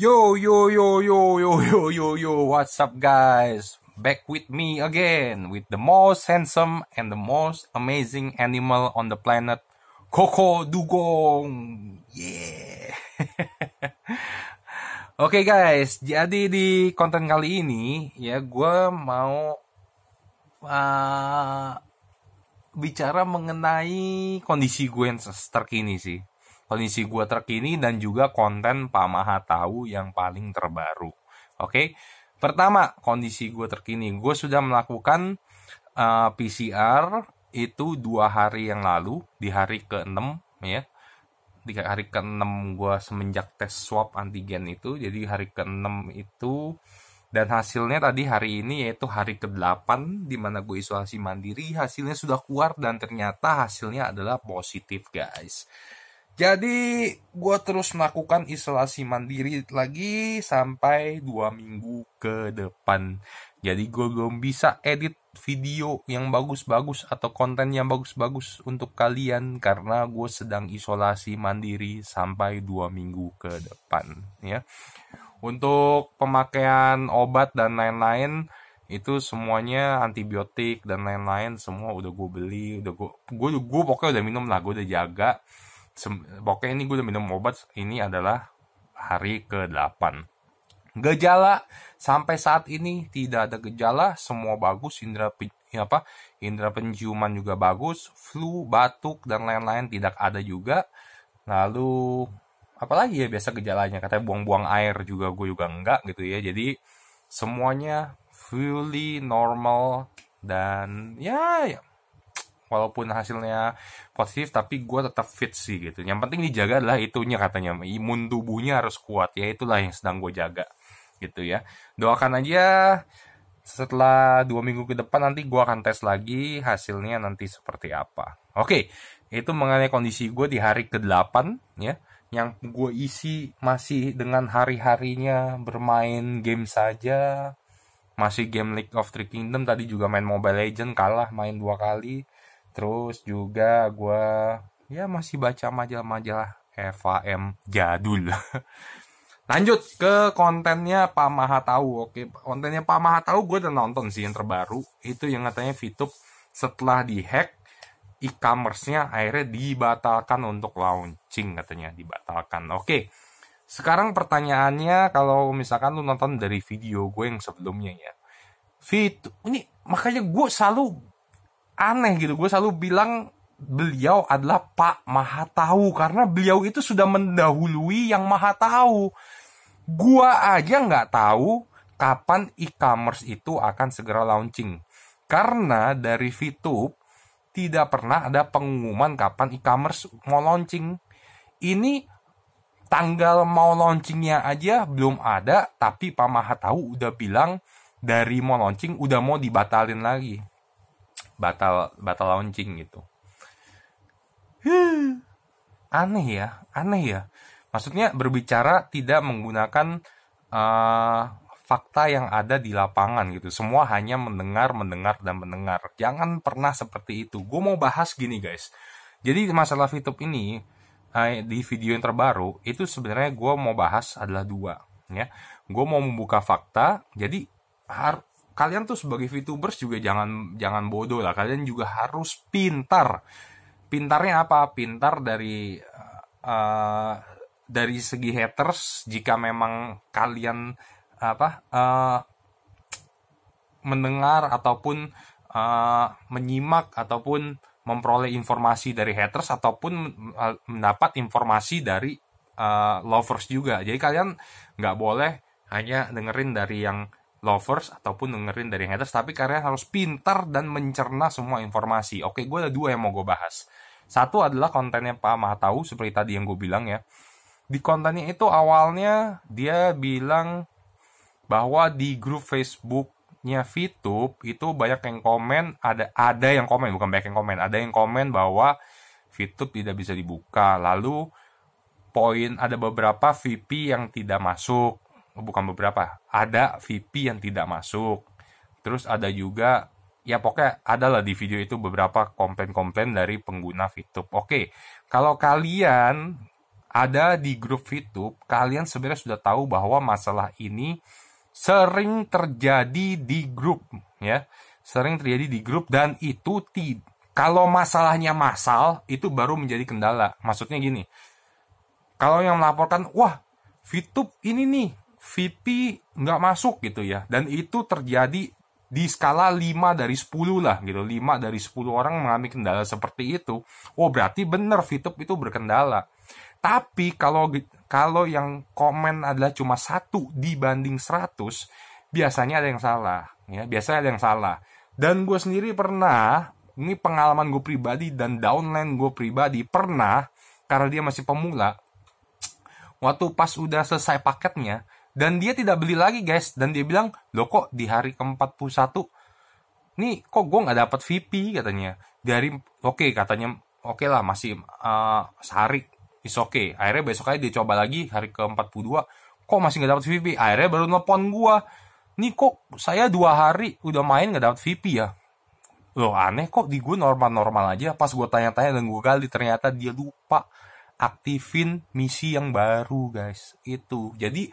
Yo yo yo yo yo yo yo yo what's up guys? Back with me again with the most handsome and the most amazing animal on the planet Koko Dugong. Yeah. Oke okay guys jadi di konten kali ini ya gue mau uh, bicara mengenai kondisi gue yang terkini sih kondisi gue terkini dan juga konten Pak Maha tahu yang paling terbaru. Oke, pertama kondisi gue terkini, gue sudah melakukan uh, eh, PCR itu dua hari yang lalu di hari ke-6 ya. Di hari ke-6 gue semenjak tes swab antigen itu. Jadi hari ke-6 itu dan hasilnya tadi hari ini yaitu hari ke-8 di mana gue isolasi mandiri. Hasilnya sudah keluar dan ternyata hasilnya adalah positif guys jadi gue terus melakukan isolasi mandiri lagi sampai dua minggu ke depan. Jadi gue belum bisa edit video yang bagus-bagus atau konten yang bagus-bagus untuk kalian karena gue sedang isolasi mandiri sampai dua minggu ke depan ya. Untuk pemakaian obat dan lain-lain itu semuanya antibiotik dan lain-lain semua udah gue beli udah gue gue gue pokoknya udah minum lah gue udah jaga pokoknya ini gue udah minum obat ini adalah hari ke-8 gejala sampai saat ini tidak ada gejala semua bagus indera ya apa indera penciuman juga bagus flu batuk dan lain-lain tidak ada juga. Lalu apalagi ya biasa gejalanya? Katanya buang-buang air juga gue juga enggak gitu ya. Jadi semuanya fully normal dan ya, ya walaupun hasilnya positif tapi gue tetap fit sih gitu. Yang penting dijaga adalah itunya katanya. Imun tubuhnya harus kuat. Ya itulah yang sedang gue jaga gitu ya. Doakan aja setelah dua minggu ke depan nanti gue akan tes lagi hasilnya nanti seperti apa. Oke itu mengenai kondisi gue di hari ke-8 ya yang gue isi masih dengan hari-harinya bermain game saja. Masih game League of Three Kingdom tadi juga main Mobile Legend kalah main dua kali terus juga gue ya masih baca majalah-majalah FAM jadul. Lanjut ke kontennya Pak Maha tahu oke kontennya Pak Maha tahu gue udah nonton sih yang terbaru. Itu yang katanya VTube setelah dihack e-commerce-nya akhirnya dibatalkan untuk launching katanya dibatalkan. Oke sekarang pertanyaannya kalau misalkan lu nonton dari video gue yang sebelumnya ya. Fit, ini makanya gue selalu aneh gitu. Gue selalu bilang beliau adalah Pak Maha Tahu. Karena beliau itu sudah mendahului yang Maha Tahu. Gua aja nggak tahu kapan e-commerce itu akan segera launching. Karena dari VTube tidak pernah ada pengumuman kapan e-commerce mau launching. Ini tanggal mau launchingnya aja belum ada tapi Pak Maha Tahu udah bilang dari mau launching udah mau dibatalin lagi batal batal launching gitu. Aneh ya aneh ya. Maksudnya berbicara tidak menggunakan uh, fakta yang ada di lapangan gitu. Semua hanya mendengar mendengar dan mendengar. Jangan pernah seperti itu. Gue mau bahas gini guys. Jadi masalah VTube ini uh, di video yang terbaru itu sebenarnya gue mau bahas adalah dua ya. Gue mau membuka fakta jadi har kalian tuh sebagai VTubers juga jangan jangan bodoh lah. Kalian juga harus pintar. Pintarnya apa? Pintar dari uh, dari segi haters jika memang kalian apa uh, mendengar ataupun uh, menyimak ataupun memperoleh informasi dari haters ataupun mendapat informasi dari uh, lovers juga. Jadi kalian nggak boleh hanya dengerin dari yang lovers ataupun dengerin dari haters tapi kalian harus pintar dan mencerna semua informasi. Oke gue ada dua yang mau gue bahas. Satu adalah kontennya Pak Maha tahu seperti tadi yang gue bilang ya. Di kontennya itu awalnya dia bilang bahwa di grup Facebooknya VTube itu banyak yang komen ada ada yang komen bukan banyak yang komen ada yang komen bahwa VTube tidak bisa dibuka. Lalu poin ada beberapa VP yang tidak masuk bukan beberapa ada VP yang tidak masuk terus ada juga ya pokoknya ada lah di video itu beberapa komplain-komplain dari pengguna VTube oke kalau kalian ada di grup VTube, kalian sebenarnya sudah tahu bahwa masalah ini sering terjadi di grup ya. Sering terjadi di grup dan itu tidak kalau masalahnya masal itu baru menjadi kendala. Maksudnya gini. Kalau yang melaporkan, wah, VTube ini nih, VP nggak masuk gitu ya. Dan itu terjadi di skala 5 dari 10 lah gitu. 5 dari 10 orang mengalami kendala seperti itu. Oh, berarti benar VTube itu berkendala. Tapi kalau kalau yang komen adalah cuma satu dibanding 100, biasanya ada yang salah. Ya, biasanya ada yang salah. Dan gue sendiri pernah, ini pengalaman gue pribadi dan downline gue pribadi pernah, karena dia masih pemula, waktu pas udah selesai paketnya, dan dia tidak beli lagi guys. Dan dia bilang lo kok di hari ke-41 nih kok gue nggak dapat VP katanya. Dari oke okay, katanya oke okay lah masih uh, sehari. Is oke okay. akhirnya besok aja dia coba lagi hari ke-42 kok masih nggak dapat VP akhirnya baru nelfon gue nih kok saya dua hari udah main nggak dapat VP ya? Loh aneh kok di gue normal-normal aja. Pas gue tanya-tanya dan gue kali ternyata dia lupa aktifin misi yang baru guys. Itu. Jadi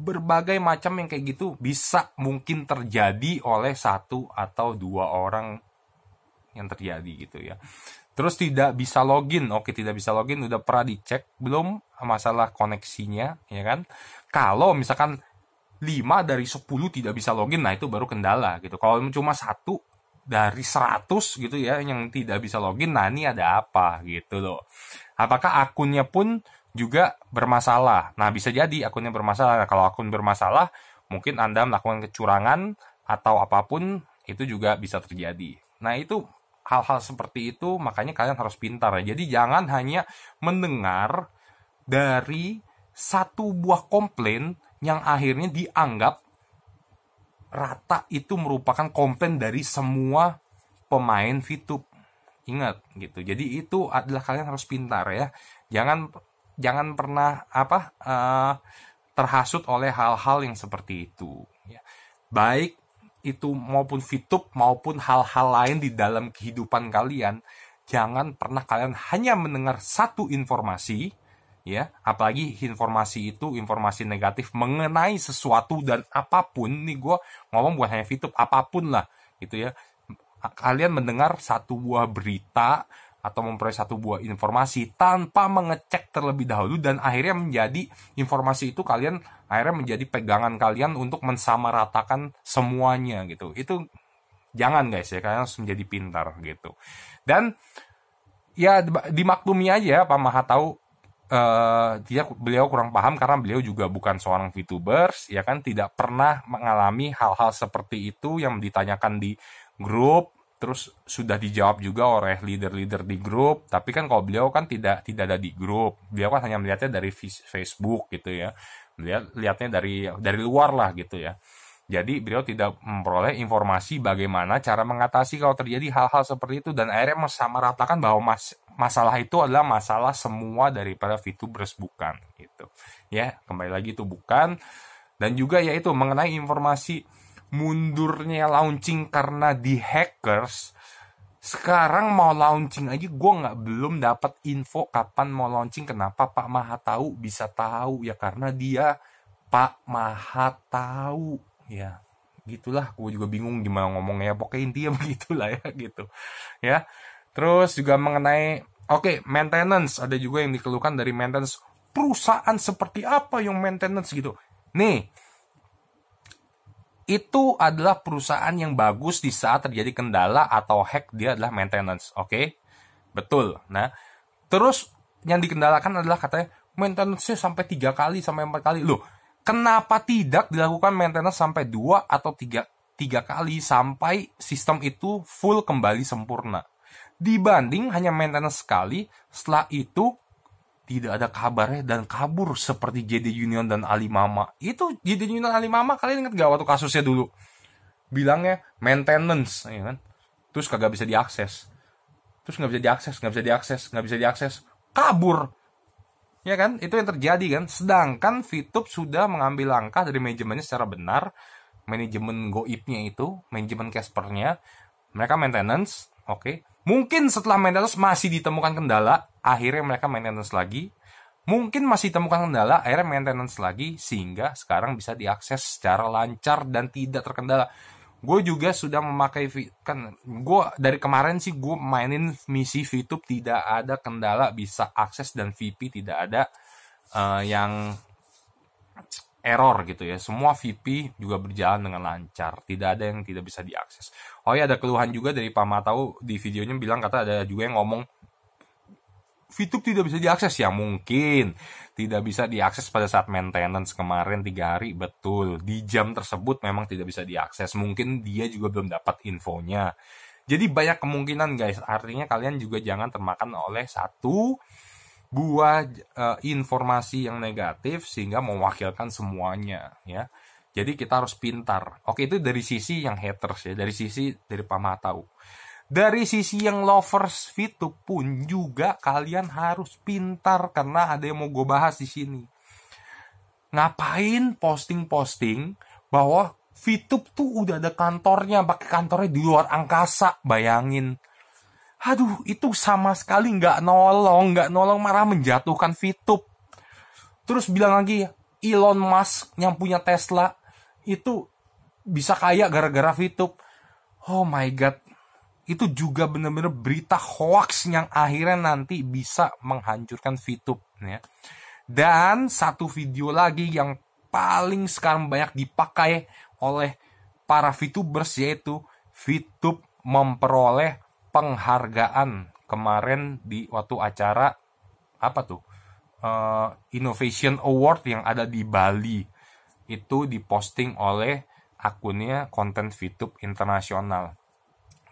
berbagai macam yang kayak gitu bisa mungkin terjadi oleh satu atau dua orang yang terjadi gitu ya. Terus tidak bisa login, oke tidak bisa login udah pernah dicek belum masalah koneksinya ya kan? Kalau misalkan 5 dari 10 tidak bisa login, nah itu baru kendala gitu. Kalau cuma satu dari 100 gitu ya yang tidak bisa login, nah ini ada apa gitu loh. Apakah akunnya pun juga bermasalah. Nah, bisa jadi akunnya bermasalah. Kalau akun bermasalah, mungkin Anda melakukan kecurangan atau apa pun itu juga bisa terjadi. Nah, itu hal-hal seperti itu makanya kalian harus pintar ya. Jadi jangan hanya mendengar dari satu buah komplain yang akhirnya dianggap rata itu merupakan komplain dari semua pemain VTube. Ingat gitu. Jadi itu adalah kalian harus pintar ya. Jangan jangan pernah apa uh, terhasut oleh hal-hal yang seperti itu ya. baik itu maupun fitup maupun hal-hal lain di dalam kehidupan kalian jangan pernah kalian hanya mendengar satu informasi ya apalagi informasi itu informasi negatif mengenai sesuatu dan apa pun nih gue ngomong bukan hanya fitup apa pun lah gitu ya kalian mendengar satu buah berita atau memperoleh satu buah informasi tanpa mengecek terlebih dahulu dan akhirnya menjadi informasi itu kalian akhirnya menjadi pegangan kalian untuk mensamaratakan semuanya gitu. Itu jangan guys ya kalian harus menjadi pintar gitu. Dan ya dimaklumi aja Pak Maha tahu uh, dia beliau kurang paham karena beliau juga bukan seorang VTubers ya kan tidak pernah mengalami hal-hal seperti itu yang ditanyakan di grup terus sudah dijawab juga oleh leader-leader di grup tapi kan kalau beliau kan tidak tidak ada di grup. Beliau kan hanya melihatnya dari Facebook gitu ya. Melihat lihatnya dari dari luar lah gitu ya. Jadi beliau tidak memperoleh informasi bagaimana cara mengatasi kalau terjadi hal-hal seperti itu. Dan akhirnya ratakan bahwa mas, masalah itu adalah masalah semua daripada VTubers bukan? Gitu. Ya kembali lagi itu bukan. Dan juga yaitu mengenai informasi mundurnya launching karena di hackers sekarang mau launching aja gue nggak belum dapat info kapan mau launching. Kenapa Pak Maha tahu? Bisa tahu. Ya karena dia Pak Maha tahu. Ya gitulah. Gue juga bingung gimana ngomongnya. Pokoknya intinya begitulah ya gitu. Ya. Terus juga mengenai oke okay, maintenance. Ada juga yang dikeluhkan dari maintenance. Perusahaan seperti apa yang maintenance gitu. Nih itu adalah perusahaan yang bagus di saat terjadi kendala atau hack dia adalah maintenance oke? Okay? betul nah. Terus yang dikendalakan adalah katanya maintenance-nya sampai tiga kali sampai empat kali. Loh kenapa tidak dilakukan maintenance sampai dua atau tiga tiga kali sampai sistem itu full kembali sempurna? Dibanding hanya maintenance sekali setelah itu tidak ada kabarnya dan kabur seperti JD Union dan Alimama. Itu JD Union dan Alimama kalian ingat gak waktu kasusnya dulu? Bilangnya maintenance, ya kan? Terus kagak bisa diakses. Terus nggak bisa diakses, nggak bisa diakses, nggak bisa diakses, kabur. Ya kan? Itu yang terjadi kan. Sedangkan VTube sudah mengambil langkah dari manajemennya secara benar, manajemen goibnya itu, manajemen Caspernya, mereka maintenance, oke. Okay. Mungkin setelah maintenance masih ditemukan kendala, akhirnya mereka maintenance lagi mungkin masih temukan kendala akhirnya maintenance lagi sehingga sekarang bisa diakses secara lancar dan tidak terkendala gue juga sudah memakai kan gue dari kemarin sih gue mainin misi VTube tidak ada kendala bisa akses dan VP tidak ada uh, yang error gitu ya. Semua VP juga berjalan dengan lancar. Tidak ada yang tidak bisa diakses. Oh ya ada keluhan juga dari Pak Matau. Di videonya bilang kata ada juga yang ngomong VTube tidak bisa diakses. Ya mungkin. Tidak bisa diakses pada saat maintenance kemarin tiga hari. Betul. Di jam tersebut memang tidak bisa diakses. Mungkin dia juga belum dapat infonya. Jadi banyak kemungkinan guys. Artinya kalian juga jangan termakan oleh satu buah uh, informasi yang negatif sehingga mewakilkan semuanya ya jadi kita harus pintar oke itu dari sisi yang haters ya dari sisi dari pamatau dari sisi yang lovers VTube pun juga kalian harus pintar karena ada yang mau gue bahas di sini. Ngapain posting-posting bahwa VTube tuh udah ada kantornya, pakai kantornya di luar angkasa, bayangin. Aduh, itu sama sekali nggak nolong, nggak nolong marah menjatuhkan VTube. Terus bilang lagi, Elon Musk yang punya Tesla itu bisa kaya gara-gara VTube. Oh my god, itu juga benar-benar berita hoax yang akhirnya nanti bisa menghancurkan VTube ya. Dan satu video lagi yang paling sekarang banyak dipakai oleh para VTubers yaitu VTube memperoleh penghargaan kemarin di waktu acara apa tuh uh, Innovation Award yang ada di Bali itu diposting oleh akunnya konten VTube internasional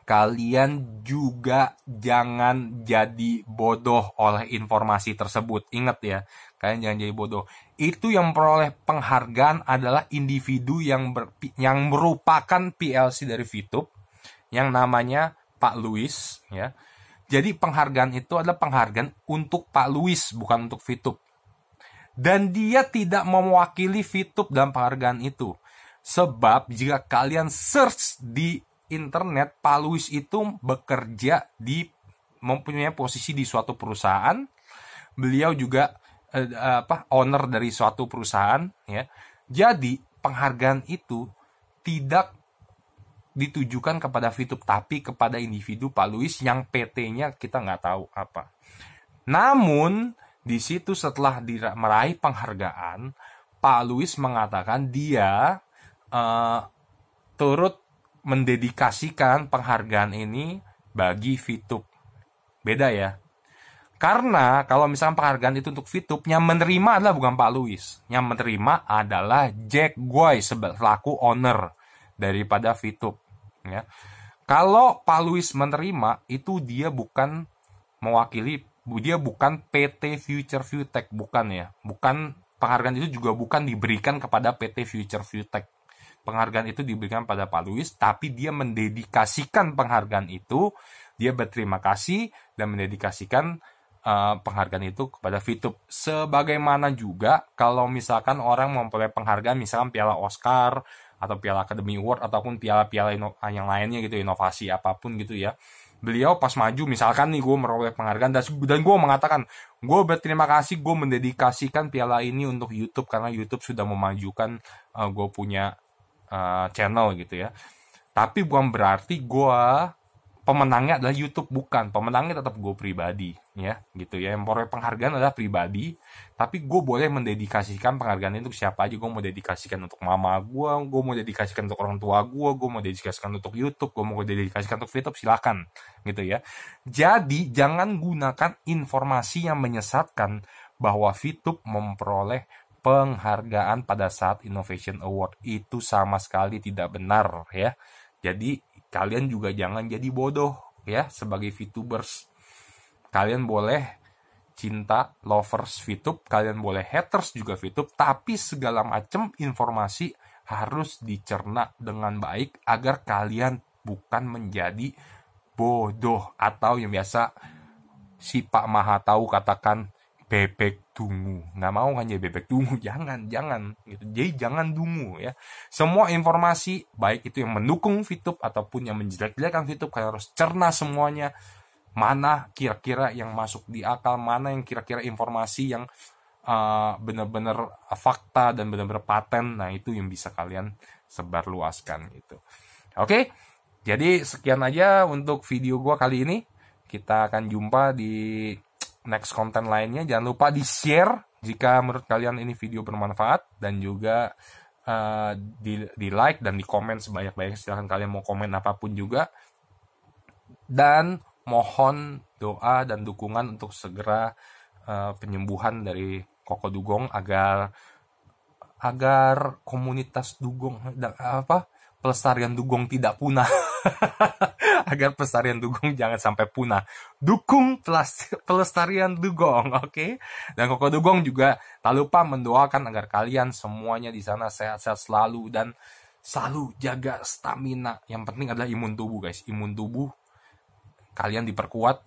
kalian juga jangan jadi bodoh oleh informasi tersebut. Ingat ya, kalian jangan jadi bodoh. Itu yang memperoleh penghargaan adalah individu yang ber, yang merupakan PLC dari VTube yang namanya Pak Luis ya. Jadi penghargaan itu adalah penghargaan untuk Pak Luis bukan untuk VTube. Dan dia tidak mewakili VTube dalam penghargaan itu. Sebab jika kalian search di internet Pak Luis itu bekerja di mempunyai posisi di suatu perusahaan. Beliau juga eh, apa owner dari suatu perusahaan ya. Jadi penghargaan itu tidak ditujukan kepada VTube tapi kepada individu Pak Luis yang PT-nya kita nggak tahu apa. Namun di situ setelah meraih penghargaan, Pak Luis mengatakan dia uh, turut mendedikasikan penghargaan ini bagi VTube. Beda ya. Karena kalau misalnya penghargaan itu untuk VTube, yang menerima adalah bukan Pak Louis. Yang menerima adalah Jack Goy selaku owner daripada VTube. Ya. Kalau Pak Louis menerima, itu dia bukan mewakili, dia bukan PT Future View Tech, bukan ya. Bukan penghargaan itu juga bukan diberikan kepada PT Future View Tech penghargaan itu diberikan pada Pak Luis, tapi dia mendedikasikan penghargaan itu, dia berterima kasih dan mendedikasikan uh, penghargaan itu kepada VTube. Sebagaimana juga kalau misalkan orang memperoleh penghargaan, misalkan Piala Oscar atau Piala Academy Award ataupun piala-piala yang lainnya gitu, inovasi apa pun gitu ya. Beliau pas maju, misalkan nih gue meroleh penghargaan dan, dan gue mengatakan, gue berterima kasih, gue mendedikasikan piala ini untuk YouTube karena YouTube sudah memajukan uh, eh, gue punya uh, channel gitu ya tapi bukan berarti gue pemenangnya adalah YouTube bukan. Pemenangnya tetap gue pribadi ya gitu ya. Yang memperoleh penghargaan adalah pribadi tapi gue boleh mendedikasikan penghargaan itu siapa aja. Gue mau dedikasikan untuk mama gue gue mau dedikasikan untuk orang tua gue gue mau dedikasikan untuk YouTube gue mau dedikasikan untuk YouTube silakan gitu ya. Jadi jangan gunakan informasi yang menyesatkan bahwa YouTube memperoleh penghargaan pada saat Innovation Award itu sama sekali tidak benar ya. Jadi kalian juga jangan jadi bodoh ya sebagai VTubers. Kalian boleh cinta lovers VTube, kalian boleh haters juga VTube, tapi segala macam informasi harus dicerna dengan baik agar kalian bukan menjadi bodoh atau yang biasa si Pak Maha tahu katakan bebek dungu. Nggak mau kan jadi bebek dungu? Jangan jangan. Gitu. Jadi jangan dungu ya. Semua informasi baik itu yang mendukung VTube ataupun yang menjelek-jelekan VTube kalian harus cerna semuanya. Mana kira-kira yang masuk di akal mana yang kira-kira informasi yang uh, bener-bener fakta dan bener-bener paten. Nah itu yang bisa kalian sebarluaskan gitu. Oke? Jadi sekian aja untuk video gue kali ini. Kita akan jumpa di next konten lainnya. Jangan lupa di share jika menurut kalian ini video bermanfaat. Dan juga uh, di, di like dan di komen sebanyak-banyaknya. Silahkan kalian mau komen apa pun juga. Dan mohon doa dan dukungan untuk segera uh, penyembuhan dari Koko Dugong agar agar komunitas Dugong apa pelestarian Dugong tidak punah agar pelestarian Dugong jangan sampai punah dukung pelestarian Dugong oke okay? dan Koko Dugong juga tak lupa mendoakan agar kalian semuanya di sana sehat-sehat selalu dan selalu jaga stamina yang penting adalah imun tubuh guys imun tubuh kalian diperkuat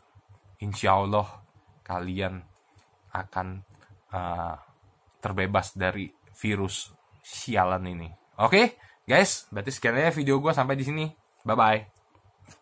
insya Allah kalian akan uh, terbebas dari virus sialan ini. Oke, okay? guys, berarti sekian aja video gue sampai di sini. Bye bye.